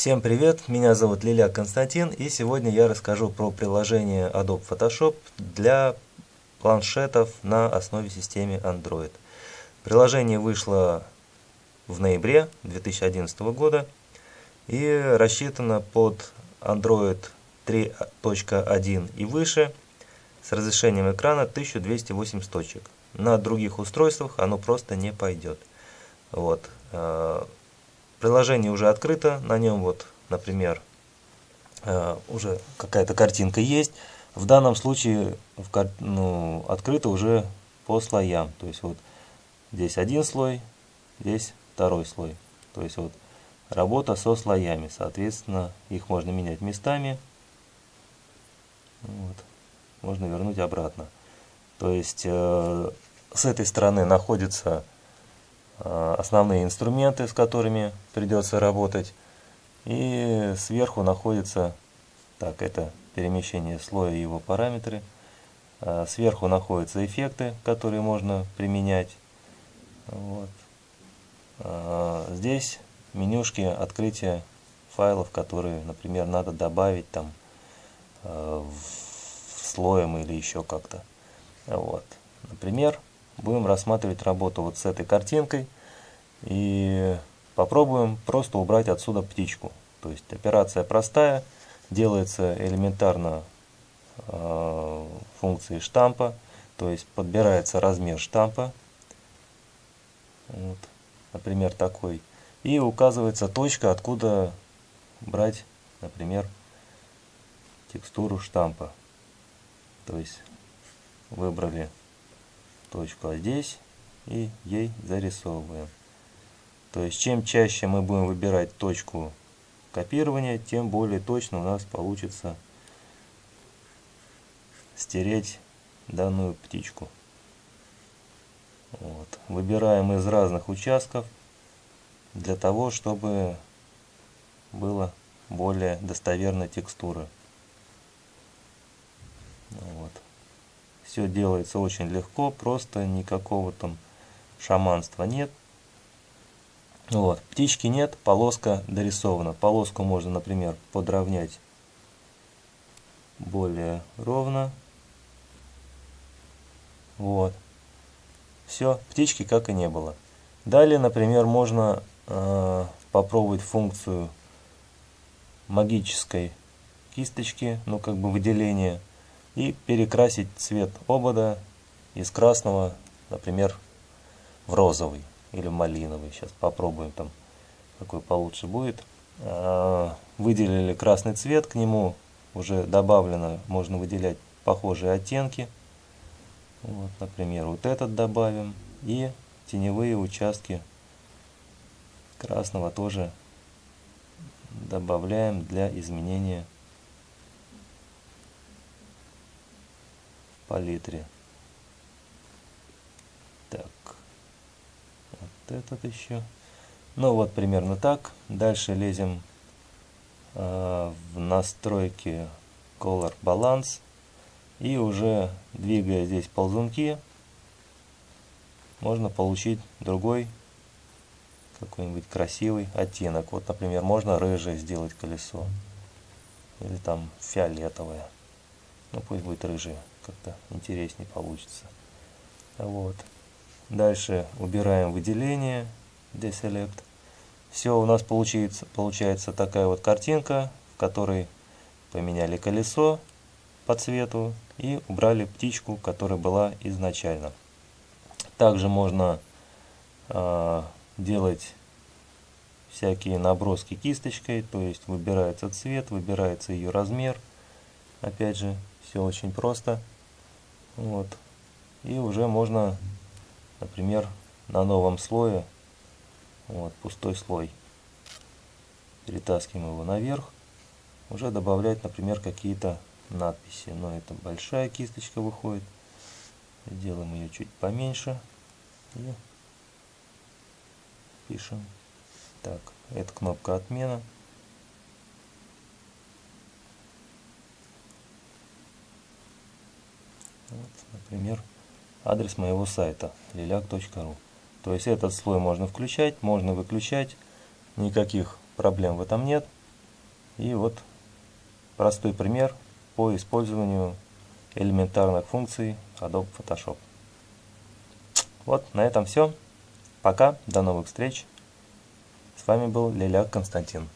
Всем привет, меня зовут Лиля Константин и сегодня я расскажу про приложение Adobe Photoshop для планшетов на основе системы Android. Приложение вышло в ноябре 2011 года и рассчитано под Android 3.1 и выше с разрешением экрана 1280 точек. На других устройствах оно просто не пойдет. Вот. Приложение уже открыто, на нем вот, например, э, уже какая-то картинка есть. В данном случае в, ну, открыто уже по слоям. То есть вот здесь один слой, здесь второй слой. То есть вот работа со слоями. Соответственно, их можно менять местами. Вот. Можно вернуть обратно. То есть э, с этой стороны находятся э, основные инструменты, с которыми придется работать. И сверху находится, так, это перемещение слоя и его параметры. Э, сверху находятся эффекты, которые можно применять. Вот. Э, здесь менюшки открытия файлов, которые, например, надо добавить там э, слоем или еще как-то. Вот. Например, будем рассматривать работу вот с этой картинкой и попробуем просто убрать отсюда птичку. То есть операция простая, делается элементарно э, функции штампа, то есть подбирается размер штампа, вот, например, такой, и указывается точка, откуда брать, например, текстуру штампа. То есть выбрали точку здесь и ей зарисовываем. То есть чем чаще мы будем выбирать точку копирования, тем более точно у нас получится стереть данную птичку. Вот. Выбираем из разных участков для того, чтобы было более достоверная текстура. Вот. Все делается очень легко, просто никакого там шаманства нет. Вот, птички нет, полоска дорисована. Полоску можно, например, подровнять более ровно. Вот. Все, птички как и не было. Далее, например, можно э, попробовать функцию магической кисточки, ну как бы выделения и перекрасить цвет обода из красного, например, в розовый или малиновый. Сейчас попробуем там, какой получше будет. А, выделили красный цвет, к нему уже добавлено, можно выделять похожие оттенки. Вот, например, вот этот добавим. И теневые участки красного тоже добавляем для изменения палитре. Так, вот этот еще. Ну вот примерно так. Дальше лезем э, в настройки Color Balance. И уже двигая здесь ползунки, можно получить другой какой-нибудь красивый оттенок. Вот, например, можно рыжее сделать колесо. Или там фиолетовое. Ну, пусть будет рыжее как-то интереснее получится. Вот. Дальше убираем выделение, Deselect. Все, у нас получается, получается такая вот картинка, в которой поменяли колесо по цвету и убрали птичку, которая была изначально. Также можно э, делать всякие наброски кисточкой, то есть выбирается цвет, выбирается ее размер. Опять же, все очень просто. Вот. И уже можно, например, на новом слое, вот, пустой слой, перетаскиваем его наверх, уже добавлять, например, какие-то надписи. Но это большая кисточка выходит. Сделаем ее чуть поменьше. И пишем. Так, это кнопка отмена. Вот, например, адрес моего сайта lilac.ru. То есть этот слой можно включать, можно выключать, никаких проблем в этом нет. И вот простой пример по использованию элементарных функций Adobe Photoshop. Вот, на этом все. Пока, до новых встреч. С вами был Леля Константин.